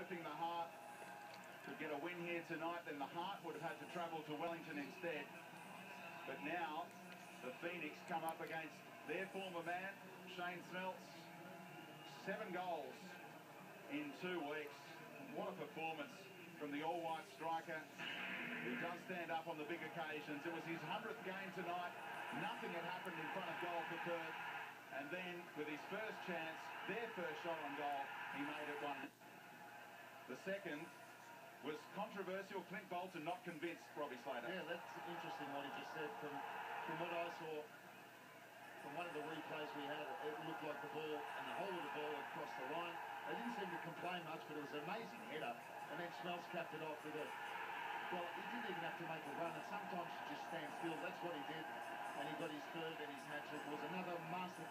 hoping the Heart could get a win here tonight. Then the Heart would have had to travel to Wellington instead. But now the Phoenix come up against their former man, Shane Smeltz. Seven goals in two weeks. What a performance from the all-white striker who does stand up on the big occasions. It was his 100th game tonight. Nothing had happened in front of goal for Perth. And then, with his first chance, their first shot on goal, he made it one. Second was controversial. Clint Bolton not convinced Robbie Slater. Yeah, that's interesting what he just said. From, from what I saw, from one of the replays we had, it looked like the ball and the whole of the ball had crossed the line. They didn't seem to complain much, but it was an amazing header. And then Smeltz capped it off with a, well, he didn't even have to make a run, and sometimes you just stand still. That's what he did. And he got his third and his hat-trick. It was another Smeltz.